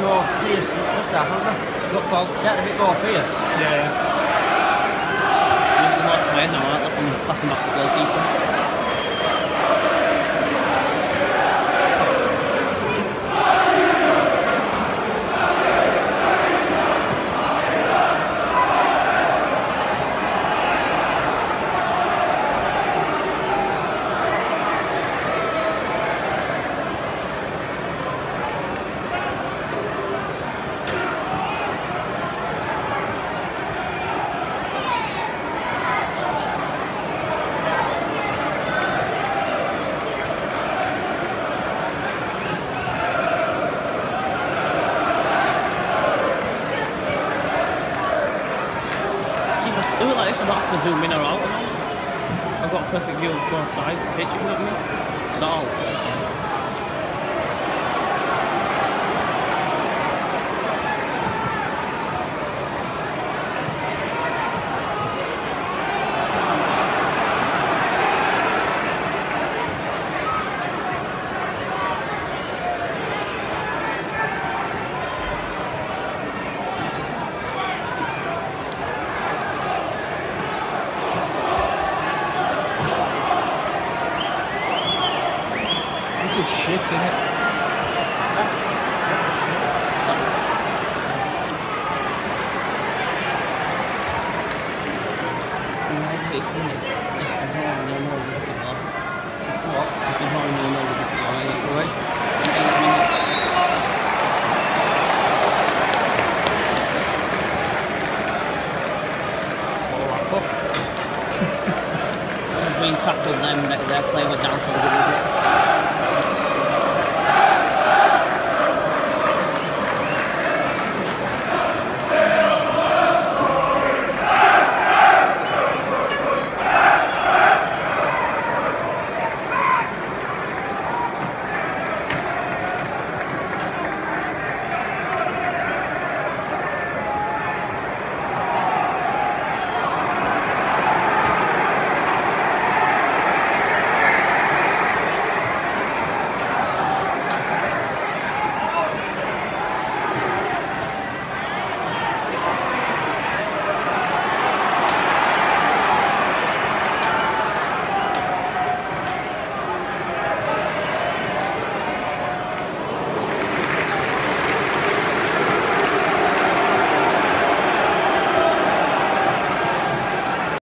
go fierce stuff, hasn't it? Look, Paul, set a bit more fierce. Yeah. yeah. You want to win, though, aren't you? From passing back to the goalkeeper. Have to zoom in or out. I've got a perfect view of both sides of the pitch, you. All that for. Someone's being tackled then they're playing with down is it?